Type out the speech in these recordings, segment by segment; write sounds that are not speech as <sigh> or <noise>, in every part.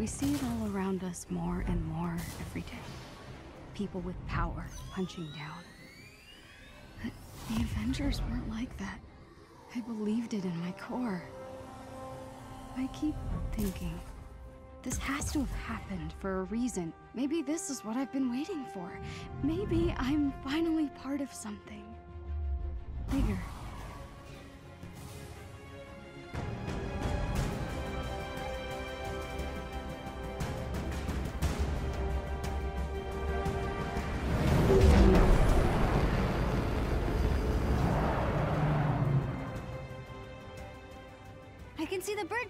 We see it all around us more and more every day. People with power punching down. But the Avengers weren't like that. I believed it in my core. I keep thinking, this has to have happened for a reason. Maybe this is what I've been waiting for. Maybe I'm finally part of something bigger.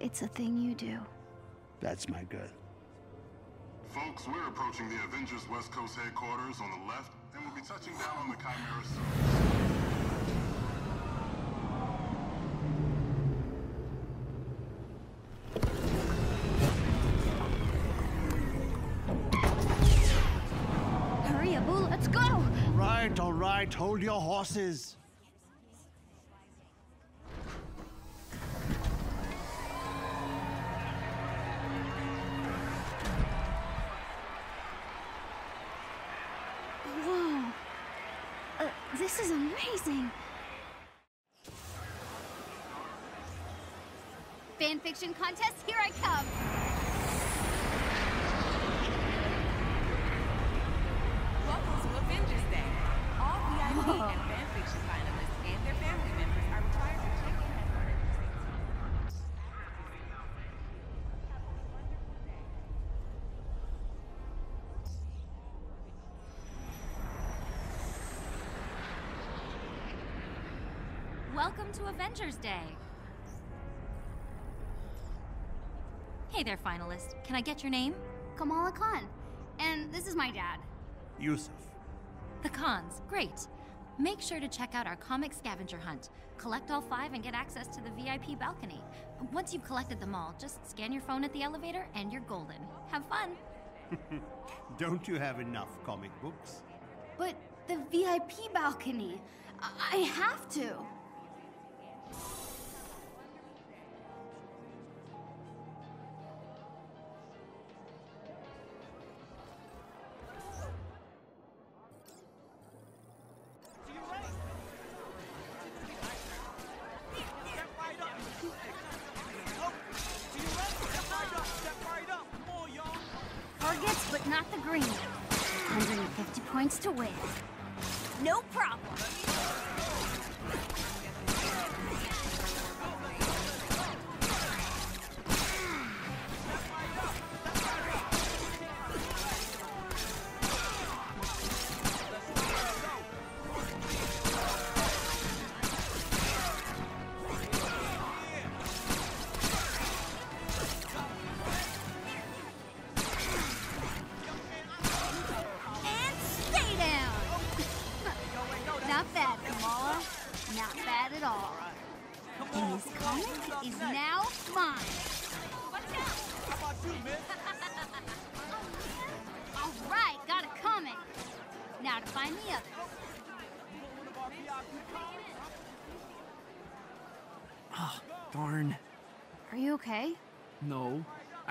It's a thing you do. That's my girl. Folks, we're approaching the Avengers West Coast headquarters on the left, and we'll be touching down on the Chimera soon. Hurry, Abu, let's go! All right, all right. Hold your horses. Fanfiction contest, here I come. Welcome to Avengers Day. All VIP <laughs> and fanfiction finalists and their family members are required to check in at. Welcome to Avengers Day. Hey there, finalist. Can I get your name? Kamala Khan. And this is my dad. Yusuf. The cons. Great. Make sure to check out our comic scavenger hunt. Collect all five and get access to the VIP balcony. Once you've collected them all, just scan your phone at the elevator and you're golden. Have fun. <laughs> Don't you have enough comic books? But the VIP balcony. I, I have to.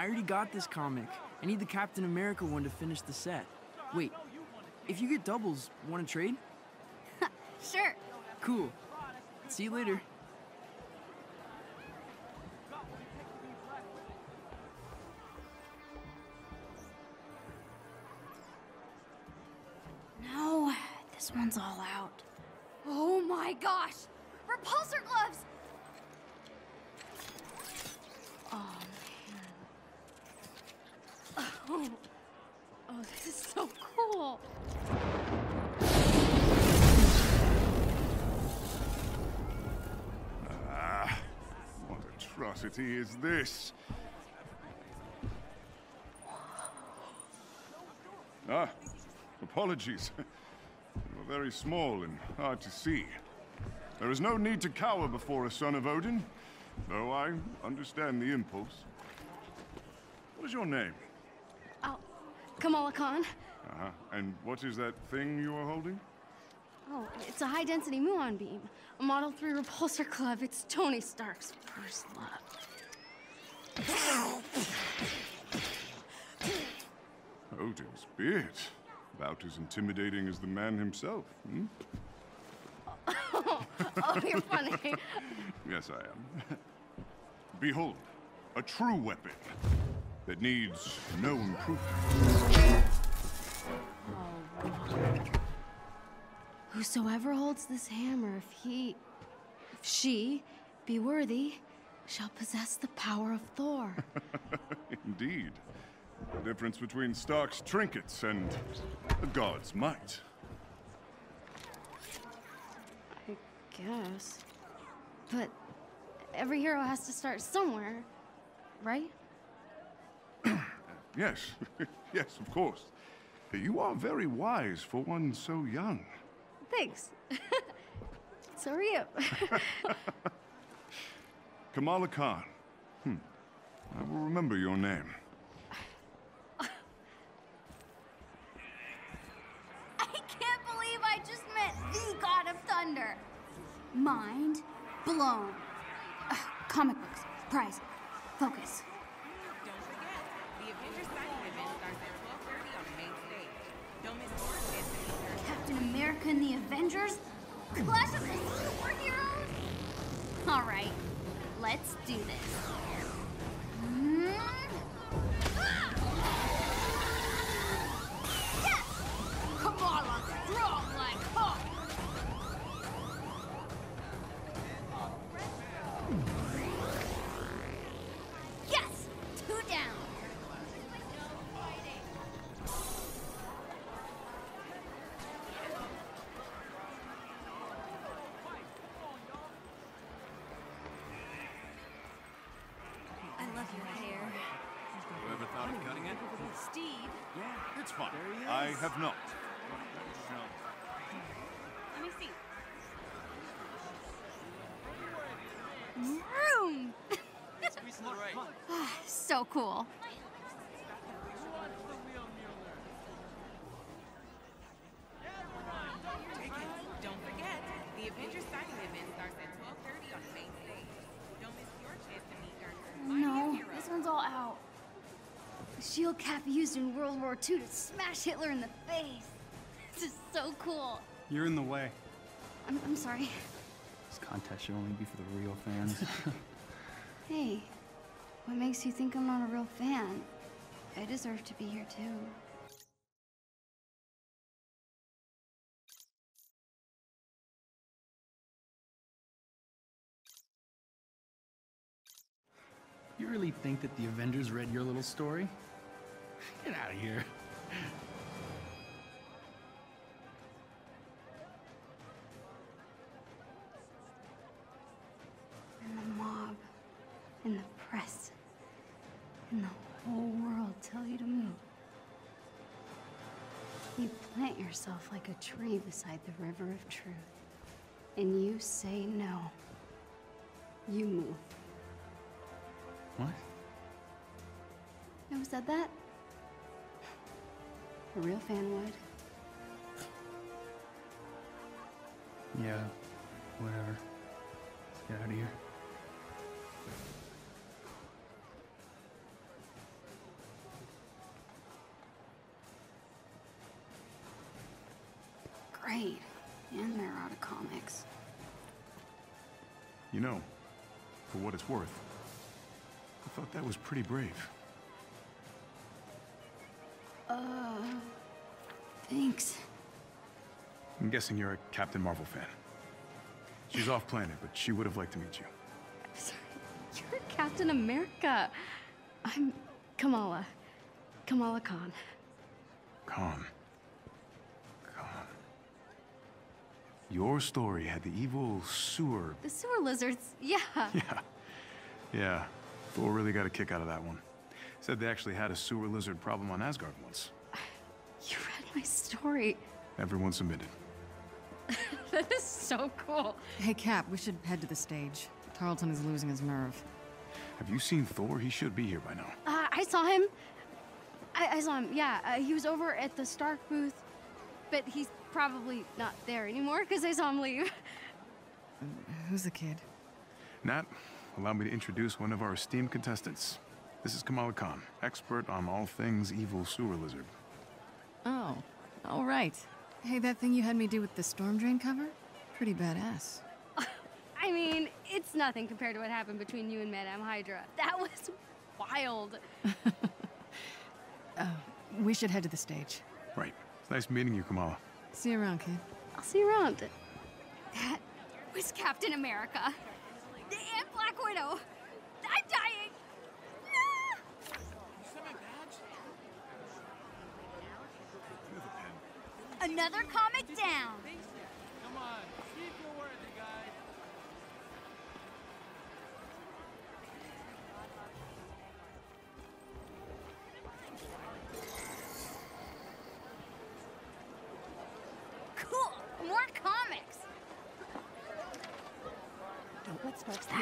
Already got this comic. I need the Captain America one to finish the set. Wait, if you get doubles, want to trade? <laughs> Sure. Cool. See you later. No, this one's all out. Oh my gosh! Repulsor gloves! Oh man. Oh, <gasps> oh this is so cool. Ah, what atrocity is this? Ah, apologies. <laughs> You're very small and hard to see. There is no need to cower before a son of Odin, though I understand the impulse. What is your name? Oh, Kamala Khan. Uh-huh. And what is that thing you are holding? Oh, it's a high density muon beam. A Model 3 repulsor club. It's Tony Stark's first love. Odin's beard. About as intimidating as the man himself, hmm? <laughs> Oh, you're funny. <laughs> Yes, I am. Behold, a true weapon that needs no improvement. Whosoever holds this hammer, if he, if she be worthy, shall possess the power of Thor. <laughs> Indeed. The difference between Stark's trinkets and the god's might. I guess. But every hero has to start somewhere, right? <coughs> Yes, <laughs> yes, of course. You are very wise for one so young. Thanks. <laughs> so are you. <laughs> Kamala Khan. Hmm. I will remember your name. I can't believe I just met the God of Thunder. Mind blown. Ugh, comic books, prize, focus. Don't forget, the Avengers signing event starts at 12:30 on the main stage. Don't miss your chance to meet your Captain America and the Avengers? Clash of the Superheroes? All right, let's do this. Mm. Yes! It's fine. I have not. let me see. Vroom! <laughs> <sighs> so cool. In World War II to smash Hitler in the face. <laughs> This is so cool. You're in the way. I'm, I'm sorry. This contest should only be for the real fans. <laughs> Hey, what makes you think I'm not a real fan? I deserve to be here too. you really think that the Avengers read your little story? Get out of here. And the mob, and the press, and the whole world tell you to move. You plant yourself like a tree beside the river of truth, and you say no. You move. What? Who said that? A real fan would. Yeah, whatever. Let's get out of here. Great. And they're out of comics. You know, for what it's worth, I thought that was pretty brave. Uh, thanks. I'm guessing you're a Captain Marvel fan. She's off planet, but she would have liked to meet you. Sorry, You're Captain America. I'm Kamala. Kamala Khan. Khan. Khan. Your story had the evil sewer. The sewer lizards, yeah. Yeah. Yeah. Thor really got a kick out of that one. Said they actually had a sewer lizard problem on Asgard once. You read my story. Everyone submitted. <laughs> That is so cool. Hey, Cap, we should head to the stage. Tarleton is losing his nerve. Have you seen Thor? He should be here by now. Uh, I saw him. I, I saw him, yeah. Uh, he was over at the Stark booth, but he's probably not there anymore because I saw him leave. Who's the kid? Nat, allow me to introduce one of our esteemed contestants. This is Kamala Khan, expert on all things evil sewer lizard. Oh, all right. Hey, that thing you had me do with the storm drain cover? Pretty badass. <laughs> I mean, it's nothing compared to what happened between you and Madame Hydra. That was wild. <laughs> Oh, we should head to the stage. Right. It's nice meeting you, Kamala. See you around, kid. I'll see you around. That was Captain America. And Black Widow.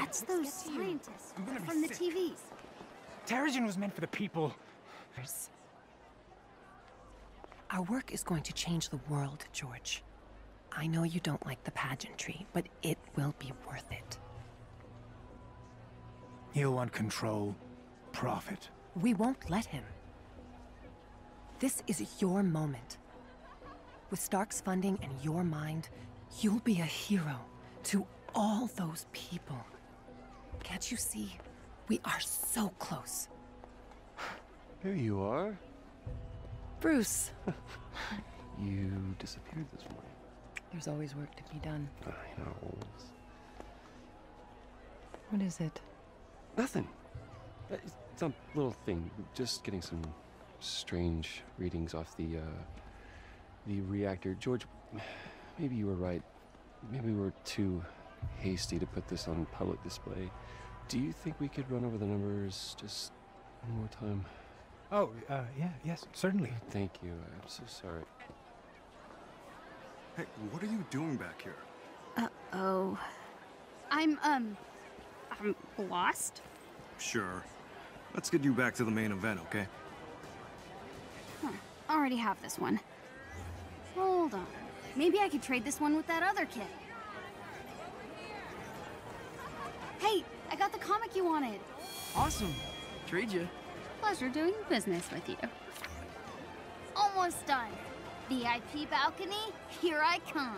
That's those scientists from the TVs. Terrigen was meant for the people. Our work is going to change the world, George. I know you don't like the pageantry, but it will be worth it. He'll want control, profit. We won't let him. This is your moment. With Stark's funding and your mind, you'll be a hero to all those people. Can't you see? We are so close. Here you are. Bruce, <laughs> You disappeared this morning. there's always work to be done. I know. What is it? Nothing. Uh, It's it's a little thing. Just getting some strange readings off the uh, the reactor. George, <sighs> maybe you were right. Maybe we were too hasty to put this on public display. Do you think we could run over the numbers just one more time? Oh, uh, yeah, yes, certainly. Thank you. I'm so sorry. Hey, what are you doing back here? Uh-oh. I'm, um, I'm lost. Sure. Let's get you back to the main event, okay? Huh. Already have this one. Hold on. Maybe I could trade this one with that other kid. Hey, I got the comic you wanted. Awesome. Trade you. Pleasure doing business with you. Almost done. VIP balcony, here I come.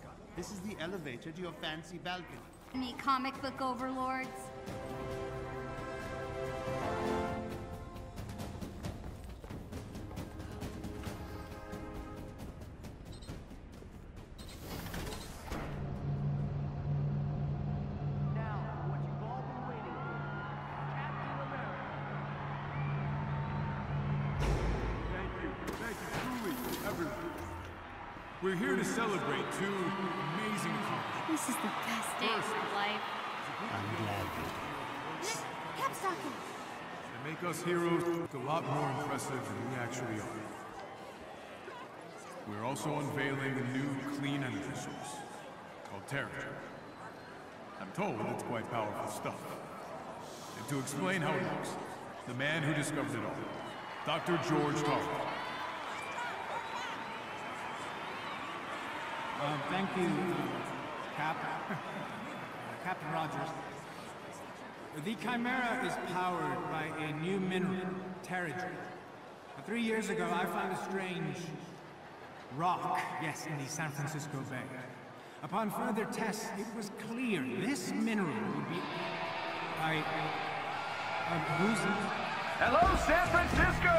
this is the elevator to your fancy balcony. Any comic book overlords? Now, what you've all been waiting for, Captain Remember. Thank you. Thank you truly for everything. We're here to celebrate two amazing. This is the best day of my life. I'm glad you Capstocking! They make us heroes look a lot more impressive than we actually are. We're also unveiling a new clean energy source called Terrigen. I'm told it's quite powerful stuff. And to explain how it works, the man who discovered it all, Dr. George Tarleton. Um, thank you, Cap. Captain Rogers. The Chimera is powered by a new mineral, Terrigen. Three years ago, I found a strange rock, yes, in the San Francisco Bay. Upon further tests, it was clear this mineral would be... I... I'm losing... Hello, San Francisco!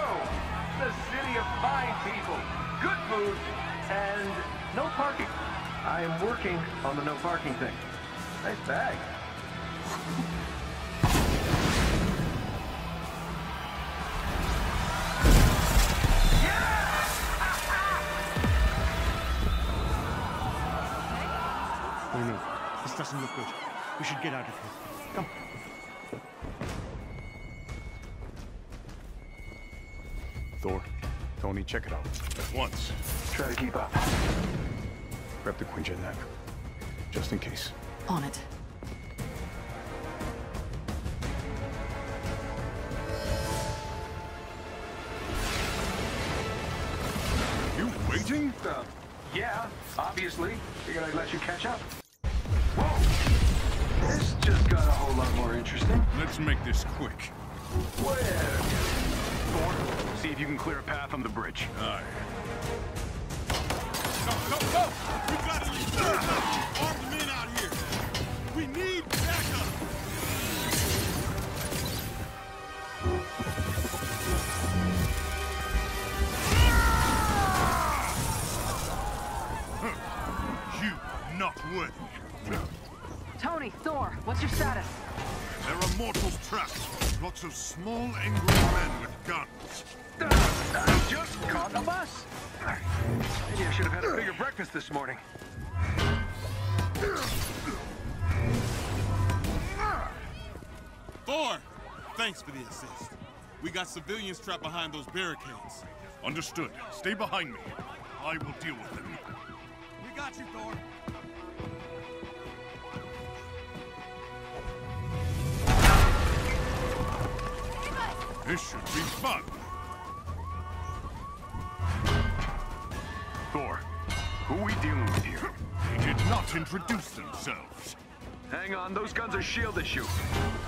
The city of fine people, good food, and no parking. I am working on the no parking thing. Nice bag. <laughs> No, no. This doesn't look good. We should get out of here. Come. Thor, Tony, check it out. At once. Try to keep up. Grab the Quinjet net. Just in case. On it. You waiting? Uh, yeah, obviously. Figured I'd let you catch up. Whoa! This just got a whole lot more interesting. Let's make this quick. Where? Thor, see if you can clear a path on the bridge. Aye. Go, go, go! We got at least 30 armed men out here. We need backup. You not worthy. Tony, Thor, what's your status? There are mortals trapped. Lots of small, angry men with guns. I just caught a bus. Maybe I should have had a bigger breakfast this morning. Thor! Thanks for the assist. We got civilians trapped behind those barricades. Understood. Stay behind me. I will deal with them. We got you, Thor. This should be fun. Dealing with here? They did not introduce themselves. Hang on, those guns are S.H.I.E.L.D. issue.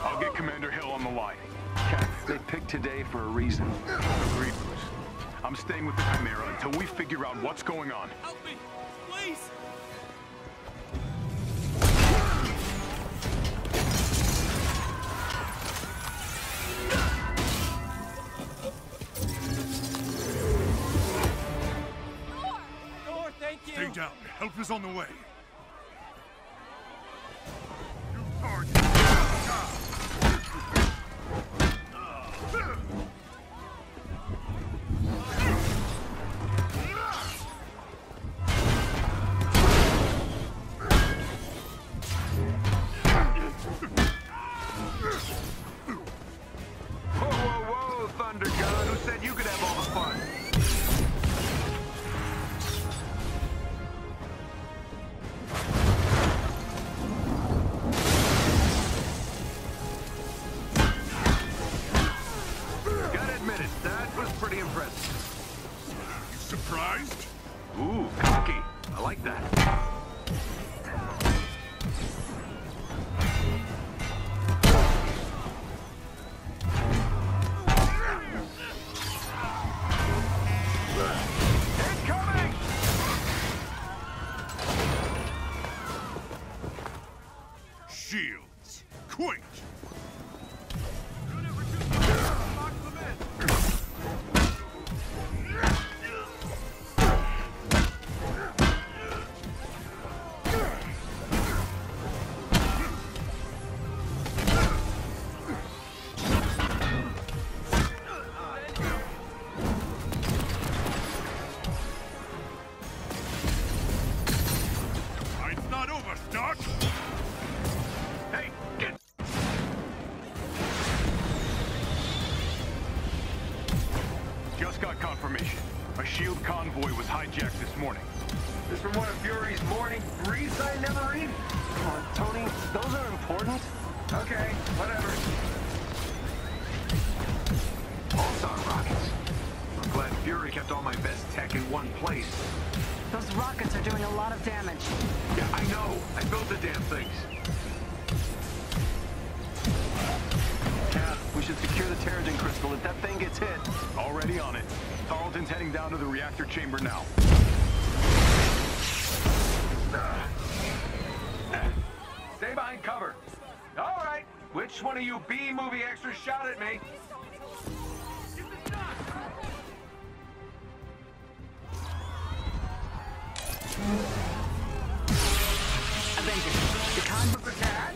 I'll get Commander Hill on the line. Cap, they picked today for a reason. Agreed, Bruce. I'm staying with the Chimera until we figure out what's going on. Help me, on the way. Shot at me? Avengers, the convoy... Cat?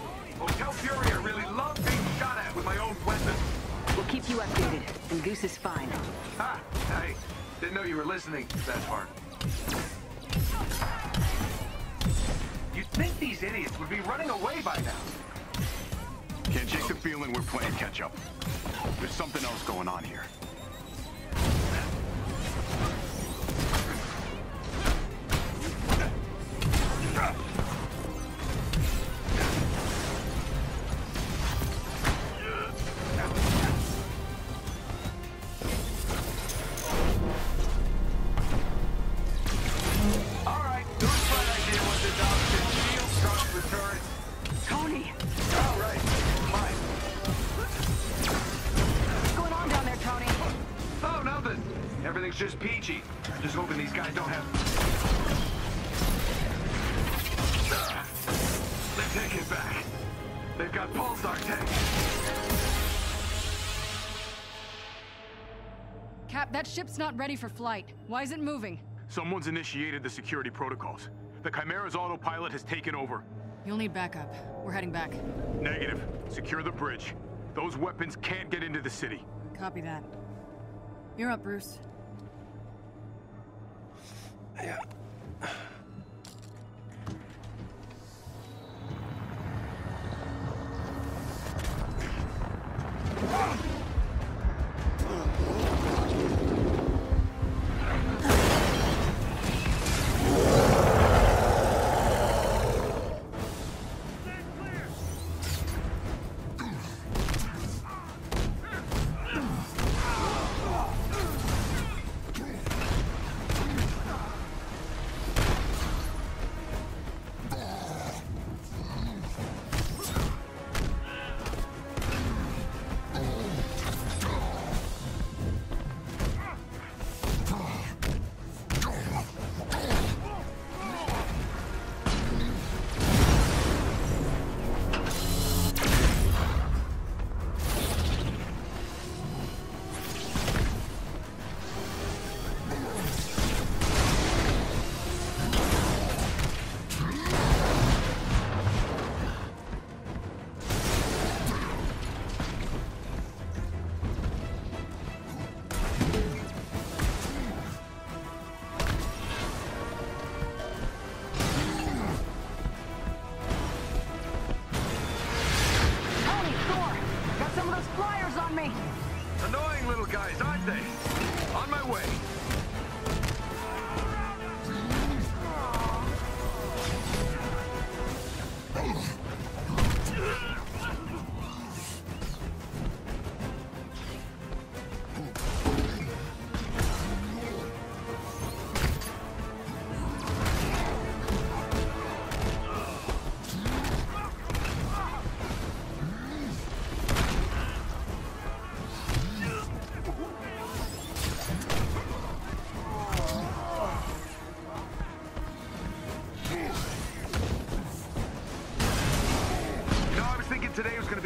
Tell I really love being shot at with my own weapon. We'll keep you updated, and Goose is fine. Ha! Hey, didn't know you were listening that part. You'd think these idiots would be running away by now. Can't shake the feeling we're playing catch up. There's something else going on here. Cap, that ship's not ready for flight. Why is it moving? Someone's initiated the security protocols. The Chimera's autopilot has taken over. You'll need backup. We're heading back. Negative. Secure the bridge. Those weapons can't get into the city. Copy that. You're up, Bruce. Yeah.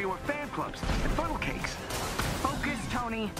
You want fan clubs and funnel cakes. Focus, Tony.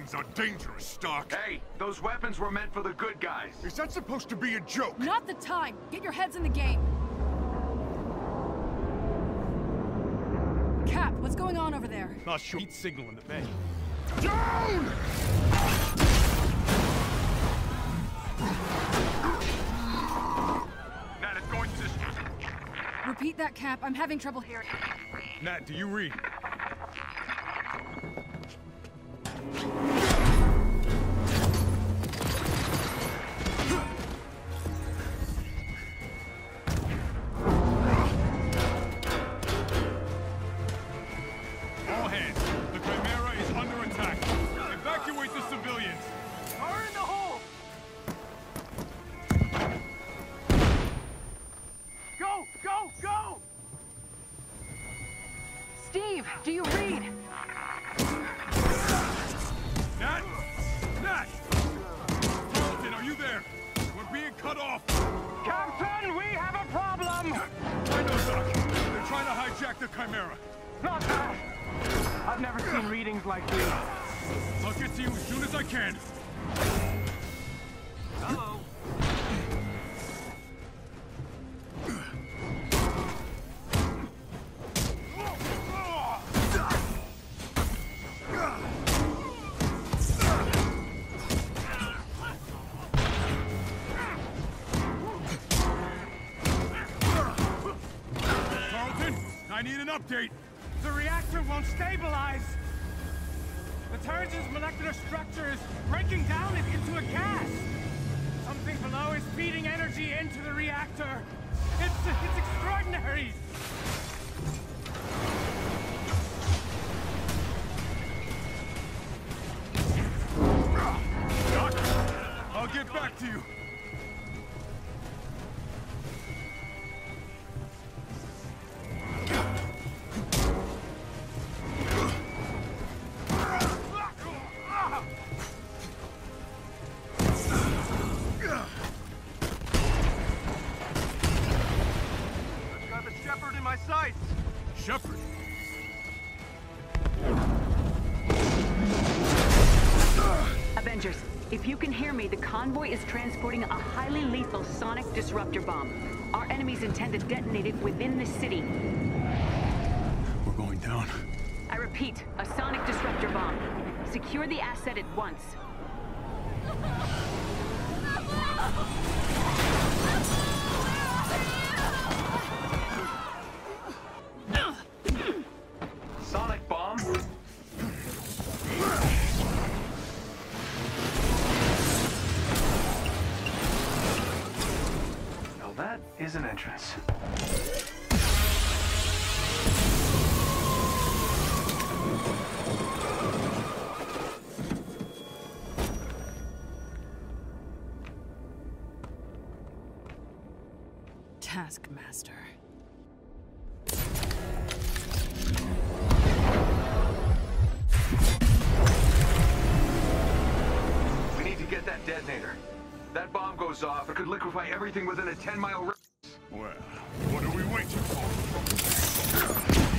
Inventions are dangerous, Stark. Hey, those weapons were meant for the good guys. Is that supposed to be a joke? Not the time. Get your heads in the game. Cap, what's going on over there? Not sure. Heat signal in the bay. Down! Nat, it's going to... Repeat that, Cap. I'm having trouble hearing. Nat, do you read? Chimera. Not that! I've never seen readings like these. I'll get to you as soon as I can. Hear the convoy is transporting a highly lethal sonic disruptor bomb. Our enemies intend to detonate it within the city. We're going down. I repeat, a sonic disruptor bomb. Secure the asset at once. <laughs> Taskmaster. We need to get that detonator. That bomb goes off, it could liquefy everything within a 10-mile radius. Well, what are we waiting for?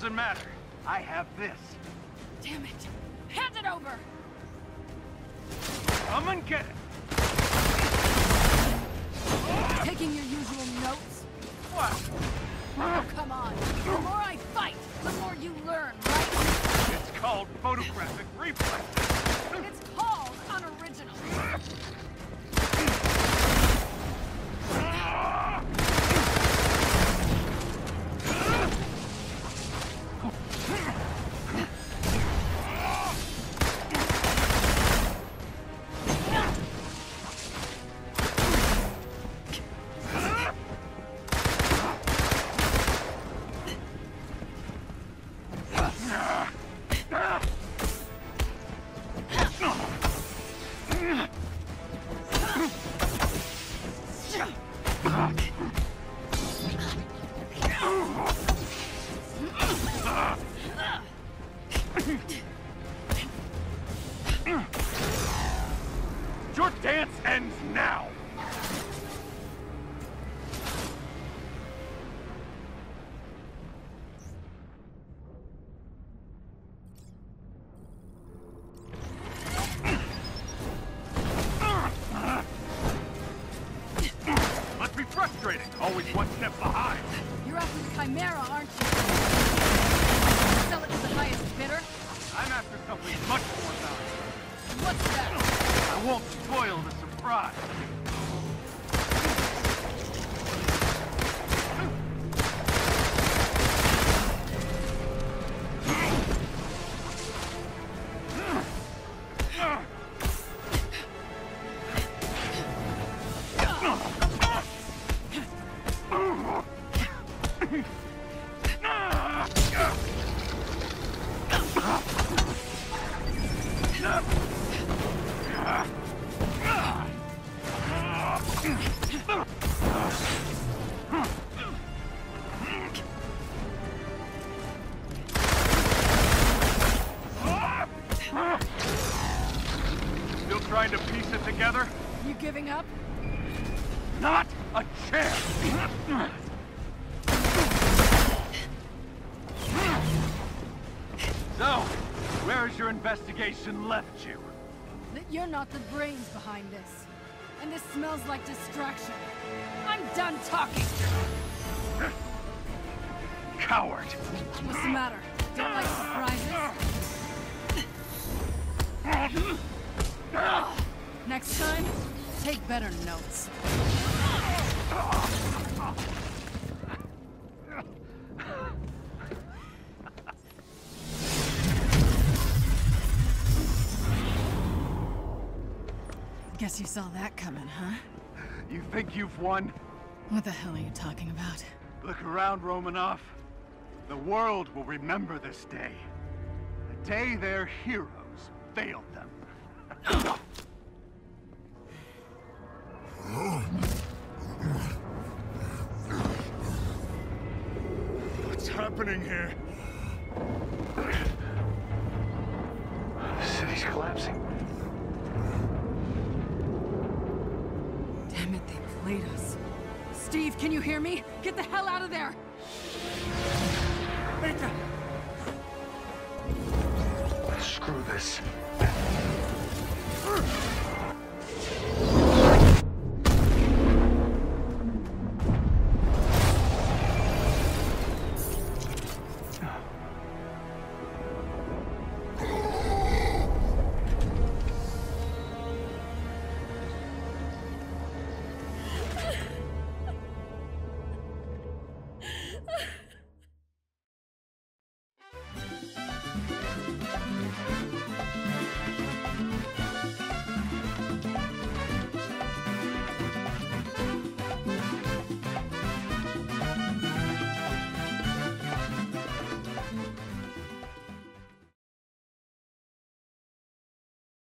Doesn't matter. I have this. Damn it! Hand it over! Come and get it. Taking your usual notes? What? Oh, come on. The more I fight, the more you learn, right? It's called photographic reflex. It's called unoriginal. Dance ends now. Trying to piece it together? You giving up? Not a chance! So, where has your investigation left you? That you're not the brains behind this. And this smells like distraction. I'm done talking! Coward! What's the matter? Don't like surprises? <laughs> Next time, take better notes. Guess you saw that coming, huh? You think you've won? What the hell are you talking about? Look around, Romanoff. The world will remember this day. The day their heroes failed them. What's happening here? The city's collapsing. Damn it, they played us. Steve, can you hear me? Get the hell out of there! Mika! Screw this.